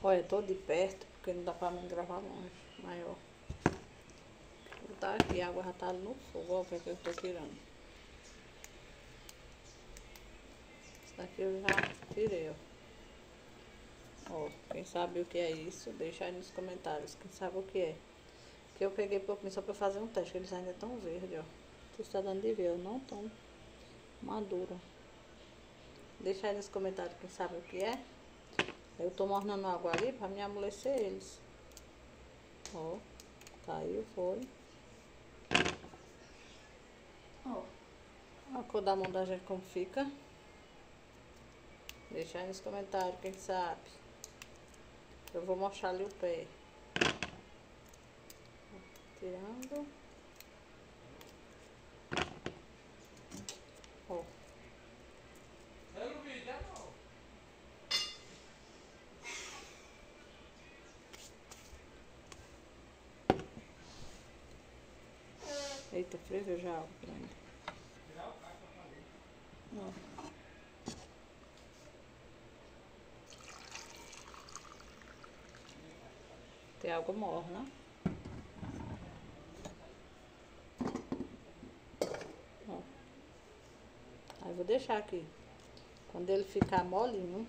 Olha, tô de perto, porque não dá pra mim gravar longe. Ó. Tá aqui, a água já tá no fogo, ó, é que eu tô tirando. Isso daqui eu já tirei, ó. Ó, quem sabe o que é isso, deixa aí nos comentários, quem sabe o que é. Que eu peguei pouquinho só pra fazer um teste, eles ainda estão verdes, ó. Você está dando de ver, não tão maduro. Deixa aí nos comentários quem sabe o que é. Eu tô mornando água ali pra me amolecer eles. Ó, caiu, foi. Ó, a cor da mão da gente como fica. Deixa aí nos comentários quem sabe. Eu vou mostrar ali o pé. Tirando. Ó. Eita, ferveu já água pra mim. Ó. Tem água morna. Ó. Aí vou deixar aqui. Quando ele ficar molinho,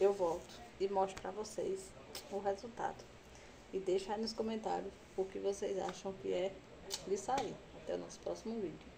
eu volto e mostro pra vocês o resultado. E deixa aí nos comentários o que vocês acham que é de sair. Até o nosso próximo vídeo.